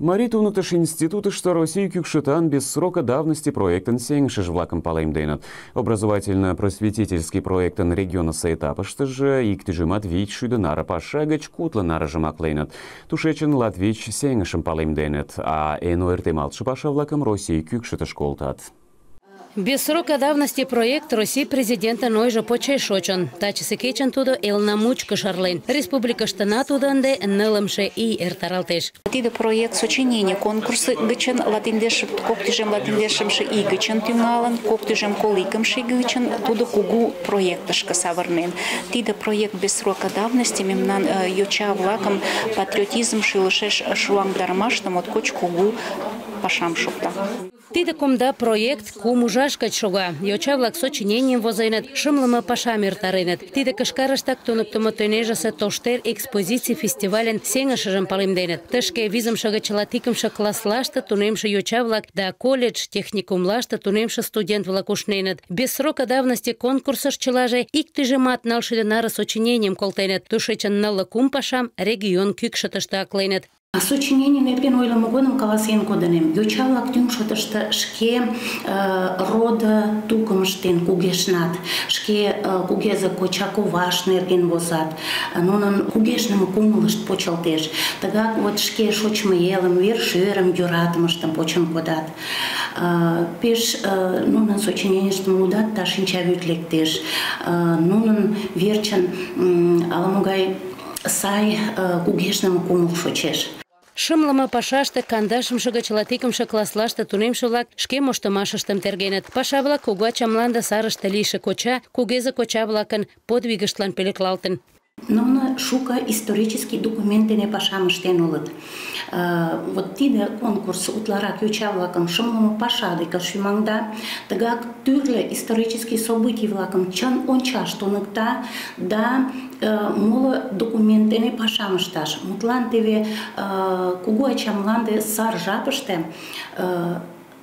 Мариту тыш институты, что Россию кюкшитан без срока давности проектен сенгшиш влаком палаем дейнат. Образовательно-просветительский проектен региона саэтапа, что же иктыжи матвич шуденара пашагач кутла нара жимак лейнат. Тушечен латвич сенгшим палаем дейнат, а энуэрте малчы паша влаком Россию кюкшита школтат. Без срока давности проект России президента Нойжа почай шочон. Тачысы кечен тудо элна мучка шарлен. Республика штана туданде нылымше и эртаралтеш. Тиде проект сочинение конкурсы гычен латиндеш коктижем латиндешемше и гычен тюнгалан, коктижем коликымше гычен тудо кугу проектышка савырнен. Тиде проект без срока давности мемнан э, йоча влакам патриотизм шилышеш шуаңдармаштам от коч кугу пашам шукта. Тиде комда проект кум ужашкач шога. Йоча-влак сочинением возайнат, шымлыма пашам эртаренат. Тиде кышкарыштак туныктымо тönежысе тоштер экспозиций фестивален сеҥышыжым палемденыт. Тышке визымше гыч латикымше класслаште тунемше йоча-влак да колледж техникумлаште тунемше студент-влак ушненыт. Без срока давности конкурсыш чылаже иктыжымат налшыде наре сочиненийым колтеныт. Тушечын нылле кум пашам регион кӱкшытыштӧ акленыт. Сочинение нерген ойлымо годым каласен кодынем. Йоча-влак тӱҥ шотышто шке э, рода тукым ыштен кугешнат, шке э, кугезе коча коваш нерген возат. Нунын кугешныме кумылышт почылтеш. Тыгак вот шке шочмо элым, вер-шӧрым, йӧратымыштым почын кодат. Э, пеш нунын сочиненийыштым лудат, да шинчавӱд лектеш. Нунын верчын ала-могай сай кугешныме кумыл шочеш. Шымлыме пашаште кандашымше гыч латикымше класслаште тунемше-влак шке моштымашыштым тергеныт. Паша-влак кугуача мланде сарыште лийше коча, кугезе коча-влакын подвигыштлан пӧлеклалтын. Нуно шуко исторический документ дене пашам ыштен улыт. Вот тиде конкурс утларак йоча-влакым шымлыме паша деке шӱмаҥда, тыгак тӱрлӧ исторический событий-влакым чын ончаш туныкта да моло документ дене пашам ышташ. Мутлан теве кугу ача мланде сар жапыште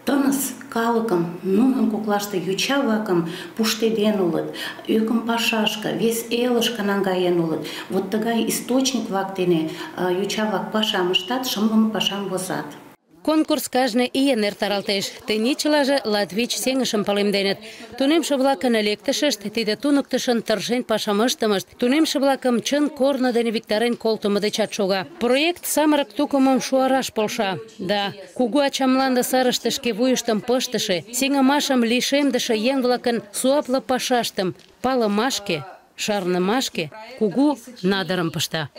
тыныс калыкым нунын коклаште йоча-влакым пуштеден улыт, ӧкым пашашке, вес элышке наҥгаен улыт. Вот тыгай источник-влак дене йоча-влак пашам ыштат, шымлыме пашам возат. Конкурс кажне ийын эртаралтеш. Тений чылаже латвич сеҥышым палемденыт. Тунемше-влакын лектышышт, тиде туныктышын тыршен пашам ыштымышт, тунемше-влакым чын корно дене виктарен колтымо дечат. Проект самырык тукымым шуараш полша. Да, кугу ача мланде сарыште шке вуйыштым пыштыше, сеҥымашым лишемдыше еҥ-влакын суапле пашаштым палымашке, шарнымашке кугу надырым пышта.